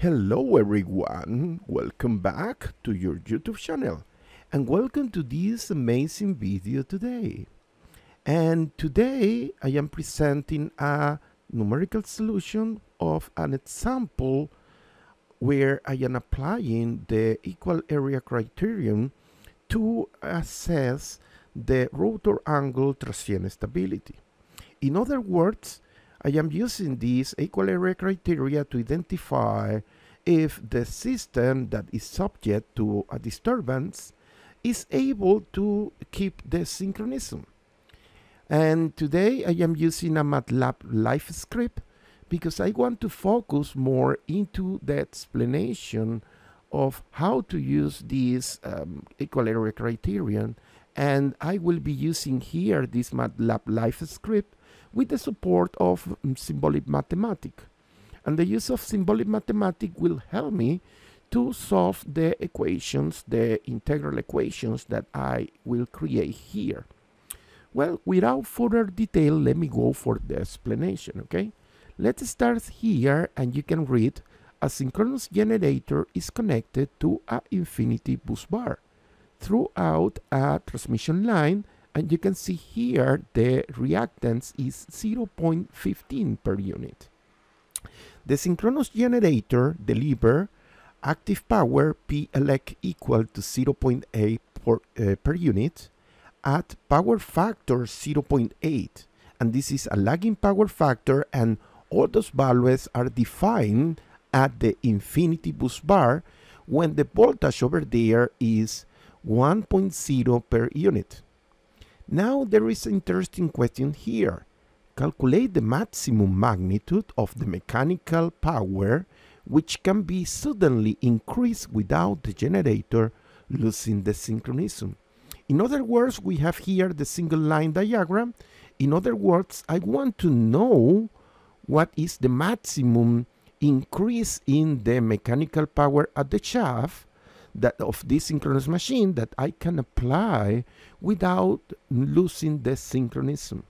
Hello everyone, welcome back to your YouTube channel and welcome to this amazing video today. And today I am presenting a numerical solution of an example where I am applying the equal area criterion to assess the rotor angle transient stability. In other words, I am using this equal area criteria to identify if the system that is subject to a disturbance is able to keep the synchronism. And today I am using a MATLAB live script because I want to focus more into the explanation of how to use this um, equal area criterion and I will be using here this MATLAB live script with the support of um, symbolic mathematics. And the use of symbolic mathematics will help me to solve the equations, the integral equations that I will create here. Well, without further detail, let me go for the explanation, okay? Let's start here and you can read a synchronous generator is connected to a infinity bus bar throughout a transmission line and you can see here the reactance is 0.15 per unit. The synchronous generator deliver active power P equal to 0.8 per, uh, per unit at power factor 0.8 and this is a lagging power factor and all those values are defined at the infinity bus bar when the voltage over there is 1.0 per unit. Now there is an interesting question here. Calculate the maximum magnitude of the mechanical power which can be suddenly increased without the generator losing the synchronism. In other words, we have here the single line diagram. In other words, I want to know what is the maximum increase in the mechanical power at the shaft that of this synchronous machine that I can apply without losing the synchronism.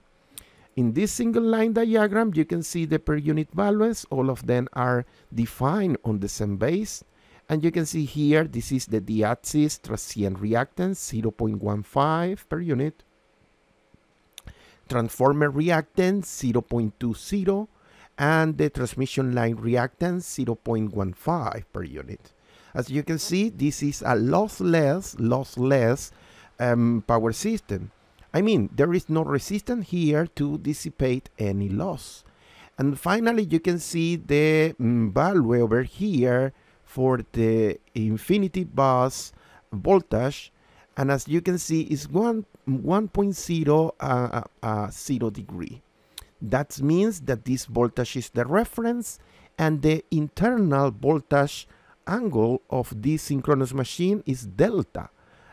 In this single line diagram, you can see the per unit values. All of them are defined on the same base. And you can see here, this is the D-axis transient reactance, 0.15 per unit. Transformer reactance, 0.20. And the transmission line reactance, 0.15 per unit. As you can see, this is a lossless, lossless um, power system. I mean, there is no resistance here to dissipate any loss. And finally, you can see the mm, value over here for the infinity bus voltage. And as you can see, it's 1, 1.0 uh, uh, 0 degree. That means that this voltage is the reference and the internal voltage angle of this synchronous machine is delta.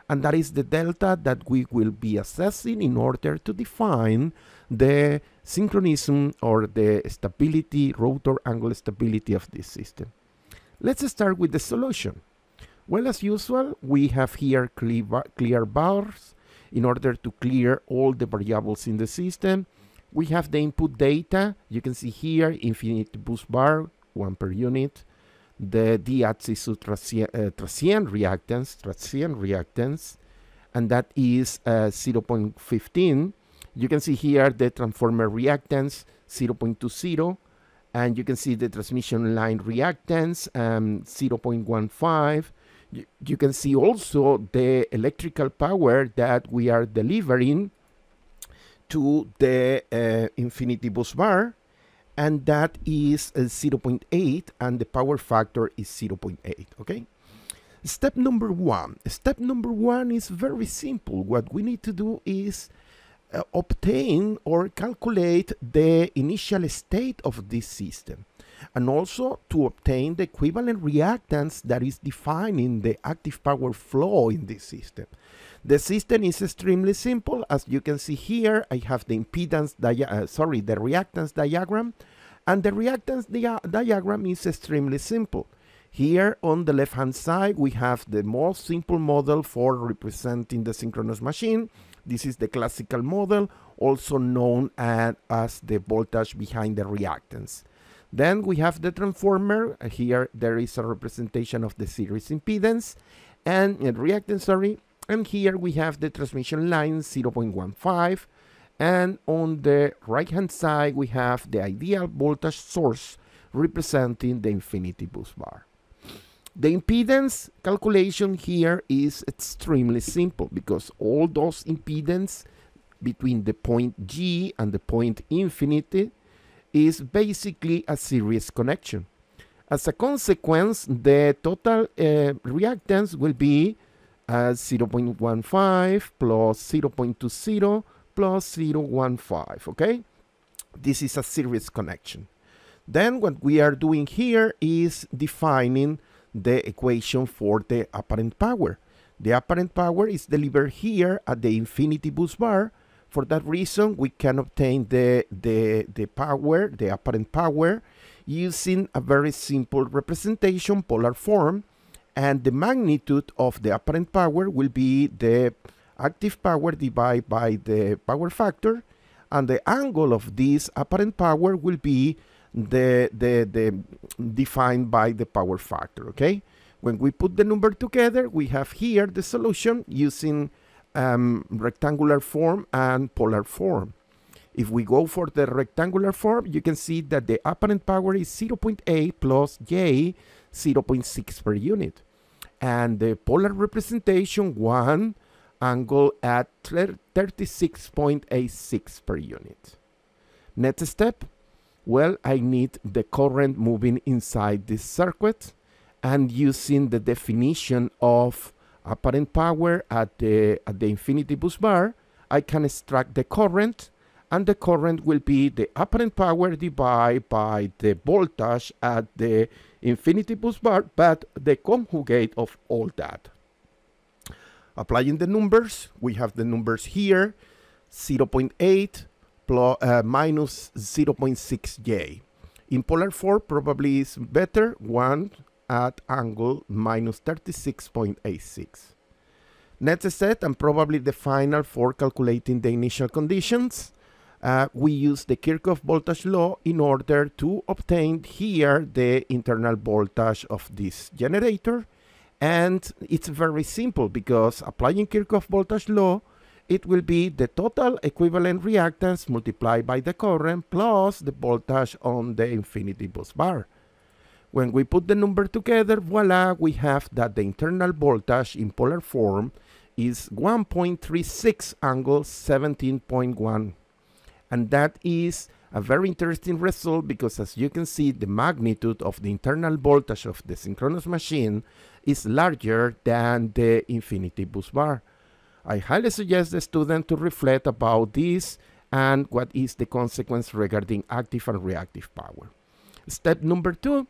And that is the delta that we will be assessing in order to define the synchronism or the stability, rotor angle stability of this system. Let's start with the solution. Well, as usual, we have here clear vars in order to clear all the variables in the system. We have the input data. You can see here, infinite bus bar, one per unit the D-axis transient, uh, reactance, transient reactance, and that is uh, 0.15. You can see here the transformer reactance 0.20, and you can see the transmission line reactance um, 0.15. You, you can see also the electrical power that we are delivering to the uh, infinity bus bar and that is uh, 0.8 and the power factor is 0.8 okay? Step number one. Step number one is very simple. What we need to do is uh, obtain or calculate the initial state of this system and also to obtain the equivalent reactance that is defined in the active power flow in this system the system is extremely simple. As you can see here, I have the impedance, uh, sorry, the reactance diagram. And the reactance dia diagram is extremely simple. Here on the left-hand side, we have the most simple model for representing the synchronous machine. This is the classical model, also known as, as the voltage behind the reactance. Then we have the transformer. Here there is a representation of the series impedance and uh, reactance, sorry. And here we have the transmission line 0.15. And on the right hand side, we have the ideal voltage source representing the infinity bus bar. The impedance calculation here is extremely simple because all those impedance between the point G and the point infinity is basically a series connection. As a consequence, the total uh, reactance will be uh, 0.15 plus 0.20 plus 0.15, okay? This is a series connection. Then what we are doing here is defining the equation for the apparent power. The apparent power is delivered here at the infinity bus bar. For that reason, we can obtain the, the, the power, the apparent power, using a very simple representation, polar form, and the magnitude of the apparent power will be the active power divided by the power factor, and the angle of this apparent power will be the, the, the defined by the power factor, okay? When we put the number together, we have here the solution using um, rectangular form and polar form. If we go for the rectangular form, you can see that the apparent power is 0.8 plus J 0.6 per unit. And the polar representation, 1 angle at 36.86 per unit. Next step, well, I need the current moving inside this circuit and using the definition of apparent power at the, at the infinity bus bar, I can extract the current and the current will be the apparent power divided by the voltage at the infinity bus bar, but the conjugate of all that. Applying the numbers, we have the numbers here, 0.8 plus, uh, minus 0.6j. In polar form, probably is better, 1 at angle minus 36.86. Next step, and probably the final for calculating the initial conditions, uh, we use the Kirchhoff voltage law in order to obtain here the internal voltage of this generator. And it's very simple because applying Kirchhoff voltage law, it will be the total equivalent reactance multiplied by the current plus the voltage on the infinity bus bar. When we put the number together, voila, we have that the internal voltage in polar form is 1.36 angle 17.1. And that is a very interesting result because as you can see, the magnitude of the internal voltage of the synchronous machine is larger than the infinity bus bar. I highly suggest the student to reflect about this and what is the consequence regarding active and reactive power. Step number two.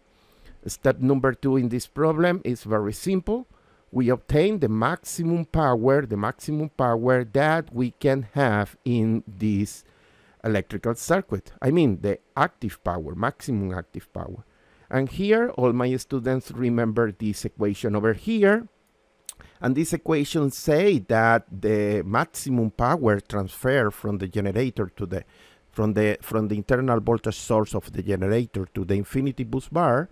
Step number two in this problem is very simple. We obtain the maximum power, the maximum power that we can have in this electrical circuit. I mean the active power, maximum active power. And here, all my students remember this equation over here. And this equation say that the maximum power transfer from the generator to the from the from the internal voltage source of the generator to the infinity bus bar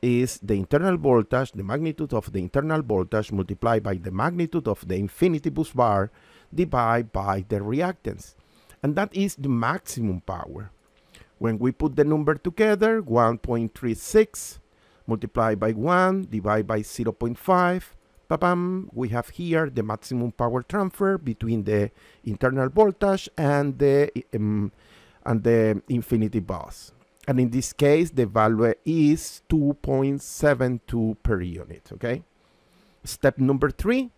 is the internal voltage, the magnitude of the internal voltage multiplied by the magnitude of the infinity bus bar divided by the reactance. And that is the maximum power. When we put the number together, 1.36 multiplied by 1 divided by 0.5 Bam, we have here the maximum power transfer between the internal voltage and the um, and the infinity bus. And in this case, the value is 2.72 per unit, okay? Step number three,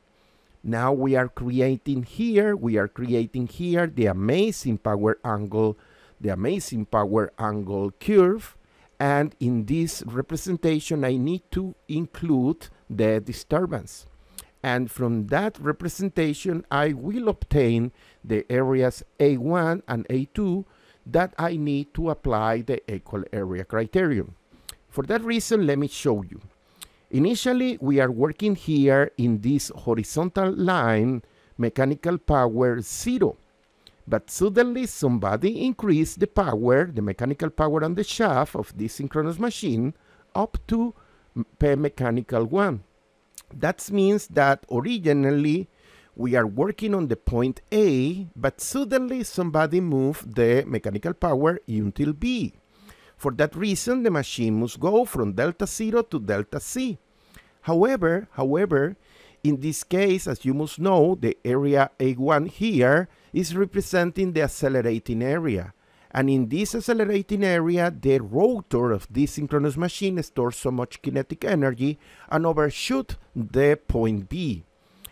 now we are creating here, we are creating here the amazing power angle, the amazing power angle curve. And in this representation, I need to include the disturbance. And from that representation, I will obtain the areas A1 and A2 that I need to apply the equal area criterion. For that reason, let me show you. Initially, we are working here in this horizontal line, mechanical power zero. But suddenly somebody increased the power, the mechanical power on the shaft of this synchronous machine up to P mechanical 1. That means that originally we are working on the point A, but suddenly somebody moved the mechanical power until B. For that reason, the machine must go from delta 0 to delta C. However, however, in this case, as you must know, the area A1 here is representing the accelerating area. And in this accelerating area, the rotor of this synchronous machine stores so much kinetic energy and overshoot the point B.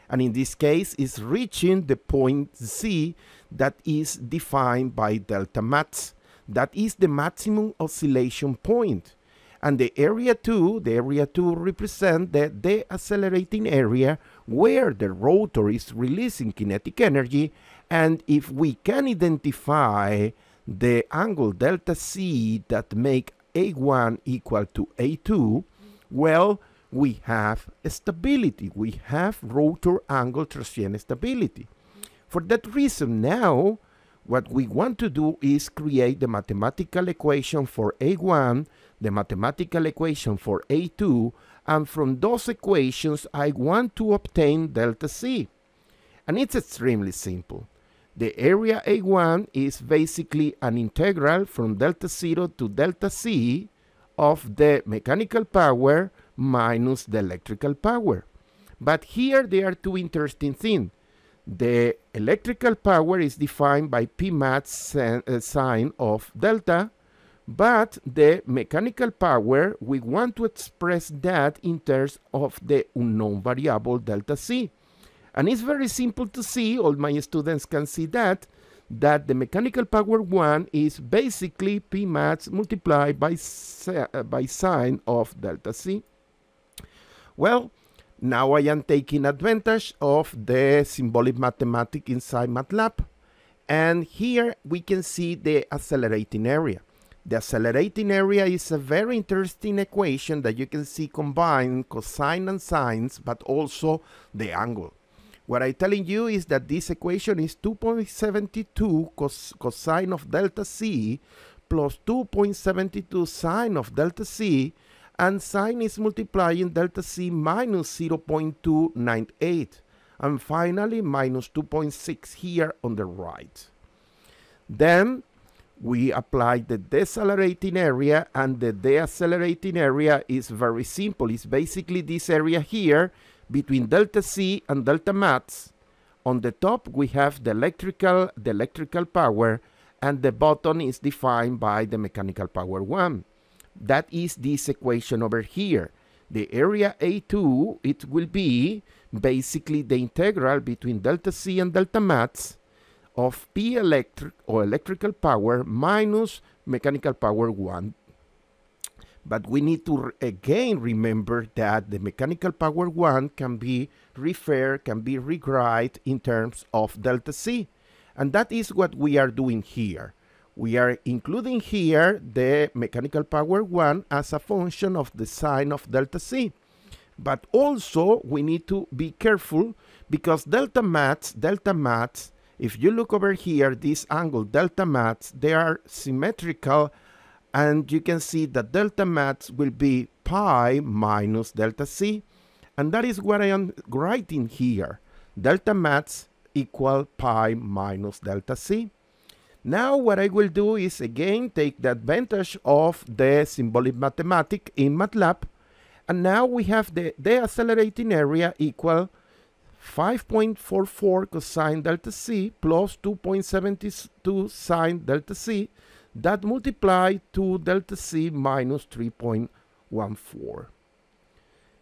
And in this case, is reaching the point C that is defined by delta max. That is the maximum oscillation point. And the area 2, the area 2 represent the deaccelerating area where the rotor is releasing kinetic energy. And if we can identify the angle delta C that make A1 equal to A2, well, we have stability. We have rotor angle transient stability. For that reason, now, what we want to do is create the mathematical equation for A1, the mathematical equation for A2, and from those equations, I want to obtain delta C. And it's extremely simple. The area A1 is basically an integral from delta 0 to delta C of the mechanical power minus the electrical power. But here there are two interesting things. The electrical power is defined by P max uh, sine of delta, but the mechanical power, we want to express that in terms of the unknown variable delta C. And it's very simple to see, all my students can see that, that the mechanical power 1 is basically P multiplied by, uh, by sine of delta C. Well, now I am taking advantage of the symbolic mathematics inside MATLAB. And here we can see the accelerating area. The accelerating area is a very interesting equation that you can see combine cosine and sines, but also the angle. What I'm telling you is that this equation is 2.72 cos cosine of delta c plus 2.72 sine of delta c, and sine is multiplying delta c minus 0.298, and finally minus 2.6 here on the right. Then we apply the decelerating area, and the deaccelerating area is very simple. It's basically this area here between delta C and delta max. On the top we have the electrical, the electrical power and the bottom is defined by the mechanical power 1. That is this equation over here. The area A2, it will be basically the integral between delta C and delta max of P electric or electrical power minus mechanical power 1 but we need to again remember that the mechanical power 1 can be referred, can be rewrite in terms of delta C. And that is what we are doing here. We are including here the mechanical power 1 as a function of the sine of delta C. But also we need to be careful because delta max, delta max, if you look over here, this angle delta max, they are symmetrical and you can see that delta max will be pi minus delta c. And that is what I am writing here. Delta max equal pi minus delta c now what I will do is again take the advantage of the symbolic mathematics in MATLAB and now we have the, the accelerating area equal 5.44 cosine delta c plus 2.72 sine delta c that multiply to delta C minus 3.14.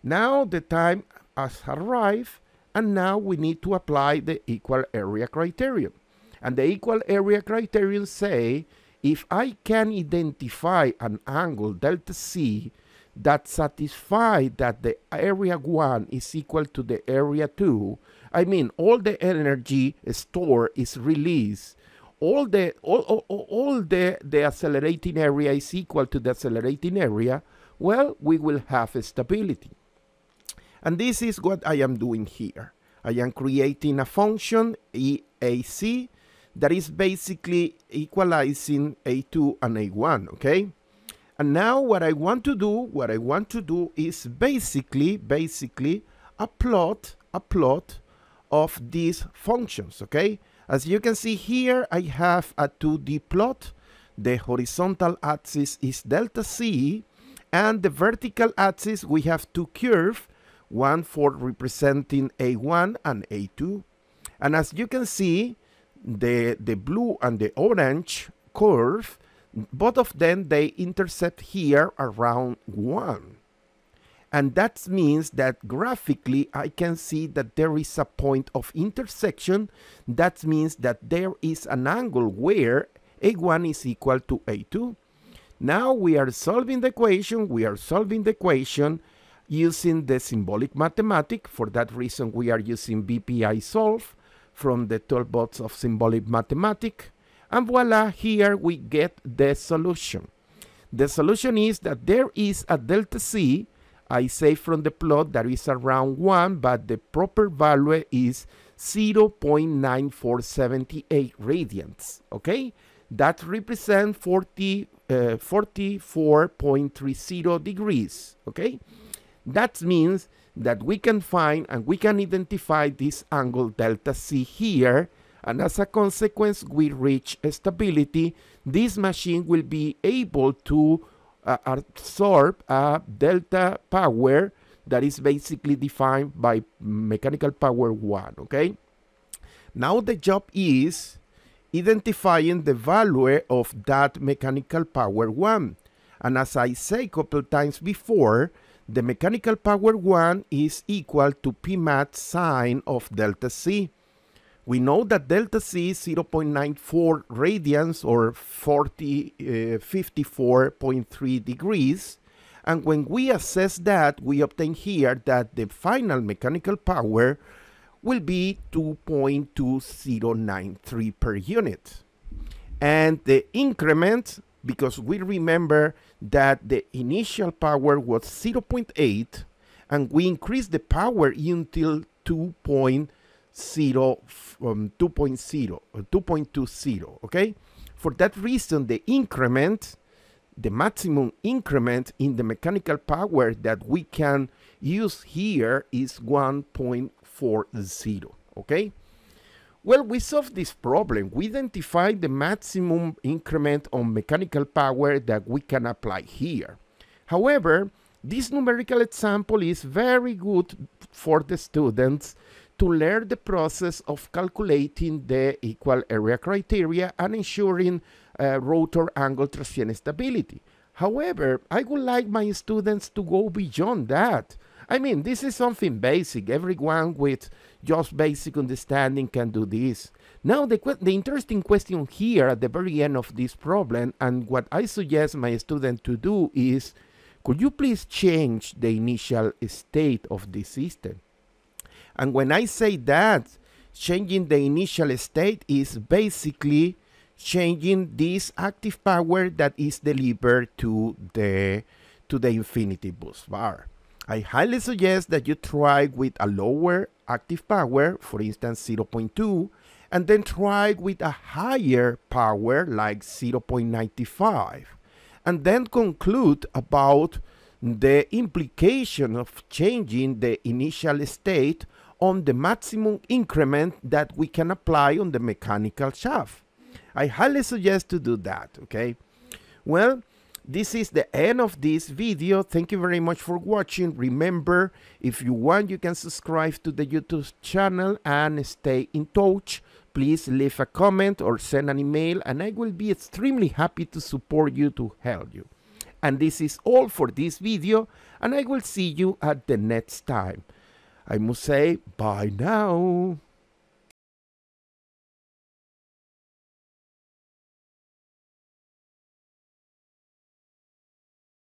Now the time has arrived and now we need to apply the equal area criterion. And the equal area criterion say if I can identify an angle delta C that satisfy that the area 1 is equal to the area 2, I mean all the energy stored is released. All the all, all, all the the accelerating area is equal to the accelerating area well we will have stability. And this is what I am doing here. I am creating a function EAC that is basically equalizing A2 and A1, okay? And now what I want to do, what I want to do is basically, basically a plot, a plot of these functions, okay? As you can see here, I have a 2D plot. The horizontal axis is delta C, and the vertical axis, we have two curves, one for representing A1 and A2. And as you can see, the, the blue and the orange curve both of them they intercept here around 1 and that means that graphically I can see that there is a point of intersection. That means that there is an angle where a1 is equal to a2 now we are solving the equation we are solving the equation using the symbolic mathematic. For that reason we are using vpasolve from the toolbox of symbolic mathematics and voila, here we get the solution. The solution is that there is a delta C, I say from the plot that is around 1, but the proper value is 0.9478 radians, okay? That represents 40, uh, 44.30 degrees, okay? That means that we can find and we can identify this angle delta C here and as a consequence we reach stability, this machine will be able to uh, absorb a delta power that is basically defined by mechanical power 1, okay? Now the job is identifying the value of that mechanical power 1. And as I say a couple times before, the mechanical power 1 is equal to P max sine of delta C. We know that delta C is 0.94 radians or 40, uh, 54.3 degrees. And when we assess that, we obtain here that the final mechanical power will be 2.2093 per unit. And the increment, because we remember that the initial power was 0.8, and we increase the power until 2.0 0 um, 2.0 or 2.20 okay? For that reason the increment the maximum increment in the mechanical power that we can use here is 1.40 okay well we solved this problem we identified the maximum increment on mechanical power that we can apply here however this numerical example is very good for the students to learn the process of calculating the equal area criteria and ensuring uh, rotor angle transient stability. However, I would like my students to go beyond that. I mean, this is something basic. Everyone with just basic understanding can do this. Now, the, the interesting question here at the very end of this problem, and what I suggest my student to do is, could you please change the initial state of the system? And when I say that, changing the initial state is basically changing this active power that is delivered to the to the infinity bus bar. I highly suggest that you try with a lower active power, for instance 0.2, and then try with a higher power like 0.95, and then conclude about the implication of changing the initial state on the maximum increment that we can apply on the mechanical shaft. I highly suggest to do that, okay? Well, this is the end of this video. Thank you very much for watching. Remember, if you want, you can subscribe to the YouTube channel and stay in touch. Please leave a comment or send an email and I will be extremely happy to support you to help you. And this is all for this video and I will see you at the next time. I must say bye now.